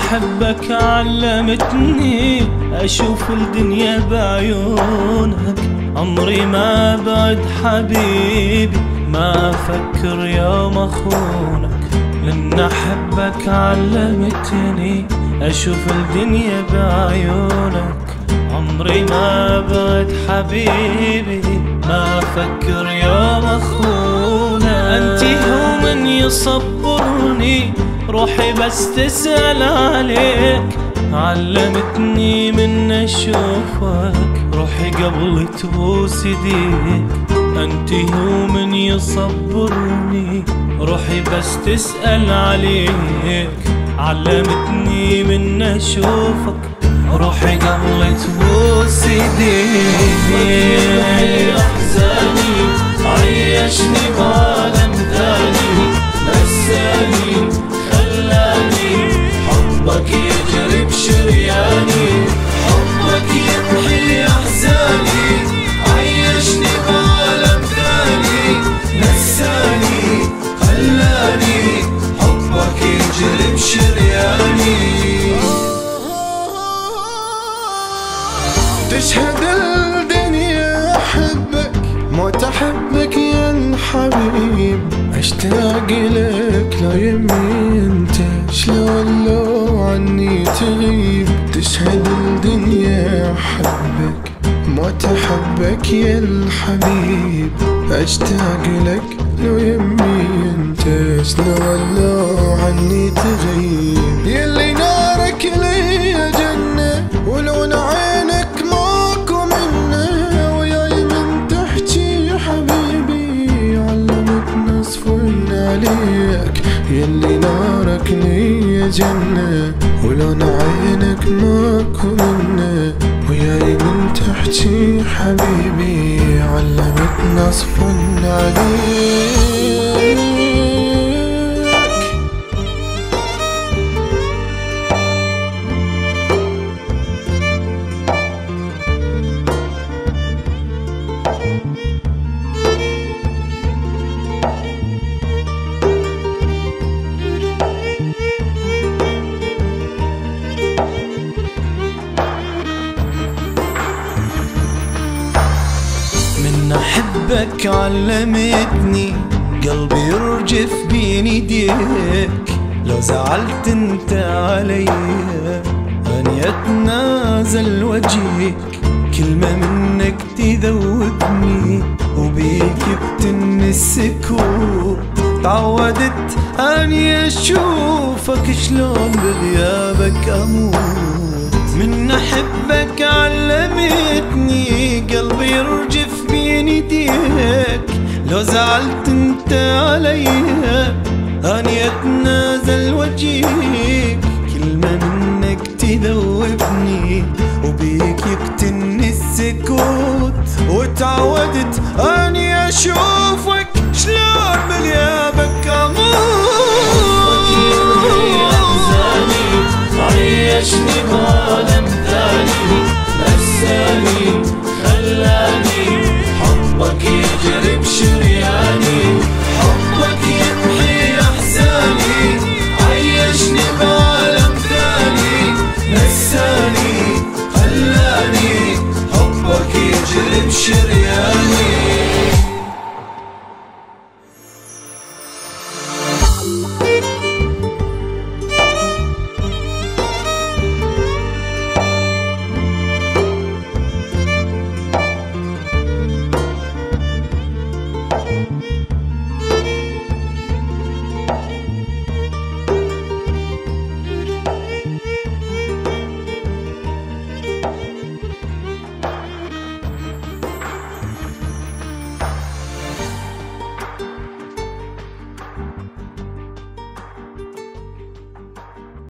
من أحبك علمتني أشوف الدنيا بعيونك. عمري ما بعد حبيبي ما أفكر يوم أخونك. من أحبك علمتني أشوف الدنيا بعيونك. عمري ما بعد حبيبي ما أفكر يوم أخونك. أنت هو من يصبرني روحي بس تسأل عليك علمتني من أشوفك. روحي قبل تبوس ايديك أنت هو من يصبرني. روحي بس تسأل عليك علمتني من أشوفك. روحي قبل تبوس ايديك تشهد الدنيا أحبك موت أحبك يا الحبيب اشتاق لك لو يمي انت شلون لو عني تغيب. تشهد الدنيا أحبك موت أحبك يا الحبيب. اشتاق لك لو يمي انت شلون لو عني تغيب. يلي عليك يلي نارك لي جنة ولون عينك ماكو منة. وياي من تحكي حبيبي علمتنا صفن عليك. من أحبك علمتني قلبي يرجف بين ايديك لو زعلت أنت علي اني اتنازل وجهك. كلمة منك تذوبني وبيك يبتن السكوت تعودت أني أشوفك شلون بغيابك أموت. من علمتني زعلت انت عليا اتنازل وجيك كلمة منك تذوبني وبيك يقتلني السكوت. وتعودت اني